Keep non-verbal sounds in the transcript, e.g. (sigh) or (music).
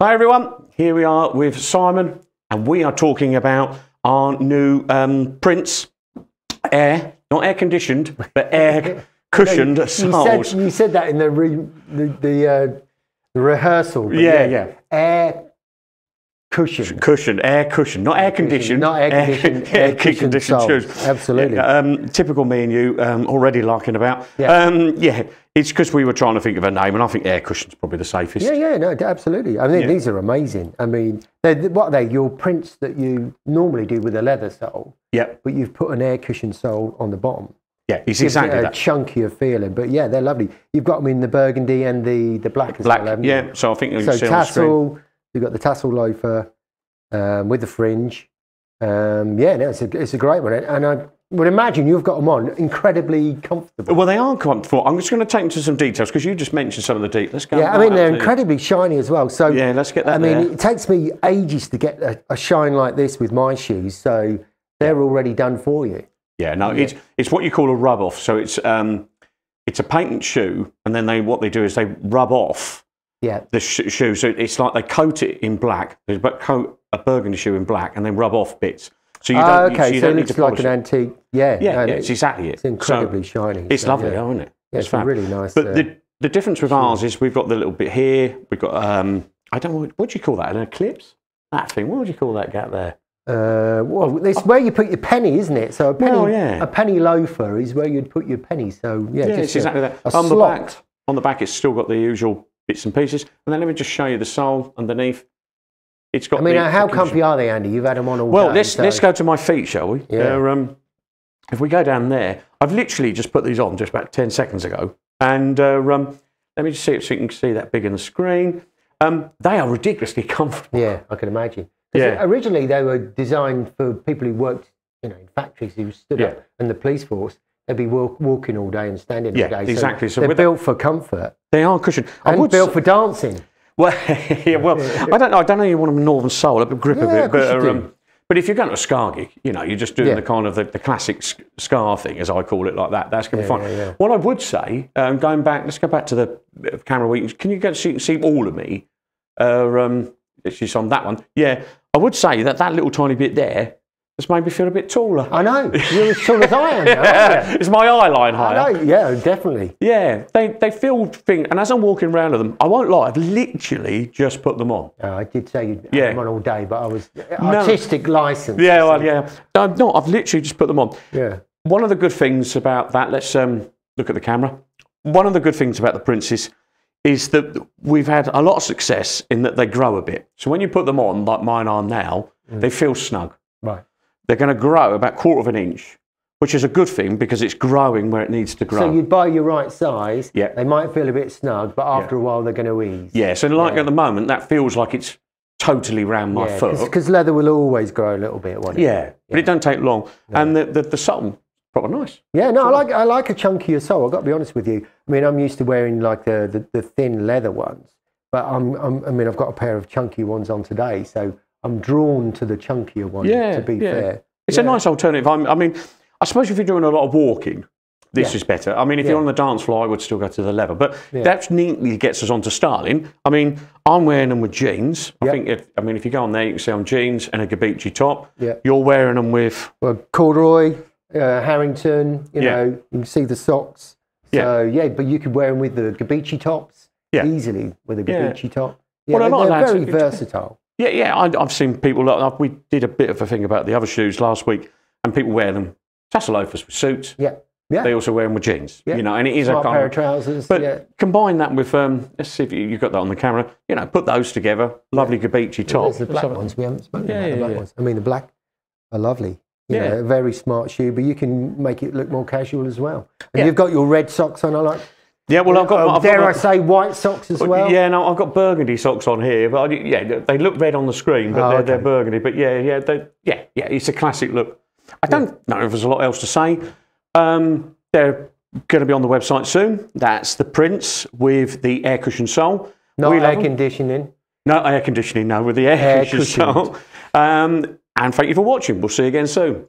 Hi everyone, here we are with Simon, and we are talking about our new um, Prince Air, not air conditioned, but air (laughs) cushioned you soles. Said, you said that in the re, the the, uh, the rehearsal. but Yeah, yeah. Air cushion. Cushioned, air cushioned, not air conditioned. Not air conditioned, (laughs) air cushioned soles. shoes. Absolutely. Yeah, um, typical me and you, um, already larking about. Yeah. Um, yeah, it's because we were trying to think of a name, and I think air cushion's probably the safest. Yeah, yeah, no, absolutely. I mean, Yeah. these are amazing. I mean, they're, what are they? Your Prince that you normally do with a leather sole, yeah, but you've put an air cushion sole on the bottom. yeah, it's Gives it exactly a that. chunkier feeling. But yeah, they're lovely. You've got them in the burgundy and the, the black as Black, well, haven't you? yeah. So I think So see on the screen. tassel, you've got the tassel loafer um, with the fringe. Um, yeah, no, it's a, it's a great one. And I would imagine you've got them on incredibly comfortable. Well, they are comfortable. I'm just going to take into some details because you just mentioned some of the details. Let's go. Yeah, I mean, they're incredibly shiny as well. So, Yeah, let's get that I mean, it takes me ages to get a, a shine like this with my shoes. So, they're already done for you. Yeah, no, it's it's what you call a rub off. So it's um, it's a patent shoe, and then they what they do is they rub off Yeah. the sh- shoe. So it's like they coat it in black. They but coat a burgundy shoe in black, and then rub off bits. So you don't. you- okay, so you so it don't need looks like an antique. Yeah, Yeah, and yeah, it- it's exactly it. it's incredibly So shiny. it's so, lovely, yeah. isn't it? Yeah, it's fab. really nice. But uh, the the difference with ours is we've got the little bit here. We've got um, I don't know what, do you call that? An eclipse? That thing. What would you call that gap there? Uh, well, it's where you put your penny, isn't it? So a penny, Well, yeah. a penny loafer is where you'd put your penny. So yeah, Yeah, just it's a- exactly that. On the back, on the back, it's still got the usual bits and pieces. And then let me just show you the sole underneath. It's got. I mean, uh, how comfy are they, Andy? You've had them on all Well, day. let's so- let's go to my feet, shall we? Yeah. Um, if we go down there, I've literally just put these on just about ten seconds ago, and uh, um, let me just see it so you can see that big in the screen. Um, they are ridiculously (laughs) comfortable. Yeah, I can imagine. Yeah. Originally, they were designed for people who worked, you know, in factories who stood Yeah. up, and the police force. They'd be walk, walking all day and standing Yeah, all day. Yeah, exactly. So they're built for comfort They are cushioned. I and would built for dancing. (laughs) Well, yeah, well, I don't know. I don't know. You want a northern soul, a bit grip Yeah, of course but um, but if you're going to a ska gig, you know, you're just doing Yeah. the kind of the, the classic ska thing, as I call it, like that. That's going to be fine. yeah, yeah. What I would say, um, going back, let's go back to the camera. We can you go see, see all of me? Uh, um, it's just on that one. Yeah, I would say that that little tiny bit there has made me feel a bit taller. I know. You're as tall as I am (laughs) aren't you? My eye line higher? I know. Yeah, definitely. Yeah, they they feel thing, and as I'm walking around with them, I won't lie, I've literally just put them on. Uh, I did say you'd Yeah. have them on all day, but I was artistic license. Yeah, well, yeah. No, no, I've literally just put them on. Yeah. One of the good things about that, let's um, look at the camera. One of the good things about the Princes is that we've had a lot of success in that they grow a bit. So when you put them on, like mine are now, they feel snug. Right. They're going to grow about quarter of an inch, which is a good thing because it's growing where it needs to grow. So you'd buy your right size. Yeah. They might feel a bit snug, but after a while they're going to ease. yeah, so like at the moment, that feels like it's totally round my foot. Because leather will always grow a little bit, won't it? Yeah, but it don't take long. And the, the, the sole, proper nice. Yeah, no, I like I like a chunkier sole. I've got to be honest with you. I mean, I'm used to wearing like the, the, the thin leather ones, but I'm, I'm I mean, I've got a pair of chunky ones on today, so I'm drawn to the chunkier one. Yeah, to be yeah. fair, It's a nice alternative. I'm, I mean, I suppose if you're doing a lot of walking, this Yeah. is better. I mean, if you're on the dance floor, I would still go to the leather. But that neatly gets us onto styling. I mean, I'm wearing them with jeans. I think, if, I mean, if you go on there, you can see on jeans and a Gabicci top. Yeah. You're wearing them with, well, corduroy, uh, Harrington. You Yeah. know, you can see the socks. So yeah, but you could wear them with the Gabicci tops Yeah. easily with a Yeah. Gabicci top. Yeah, Well, they're, they're very versatile. Yeah, yeah. I, I've seen people, like, we did a bit of a thing about the other shoes last week, and people wear them tassel loafers with suits. Yeah, yeah. They also wear them with jeans, Yeah. you know, and it is Smart a kind pair of trousers. But yeah. combine that with, um, let's see if you, you got that on the camera. You know, put those together. Lovely Gabicci top. The black ones. We haven't spoken Yeah, about yeah, the black yeah. ones. I mean, the black are lovely. You Yeah. know, a very smart shoe, but you can make it look more casual as well. And Yeah. you've got your red socks on. I like. Yeah, well, I've got. oh, I've dare got I say white socks as well? Yeah, no, I've got burgundy socks on here, but I, yeah, they look red on the screen, but Oh, they're, okay. they're burgundy. But yeah, yeah, they, yeah, yeah, it's a classic look. I don't know if there's a lot else to say. Um, they're going to be on the website soon. That's the Prince with the air cushion sole. Not We air conditioning. No air conditioning, no, with the air, Air cushion sole. Um, and thank you for watching. We'll see you again soon.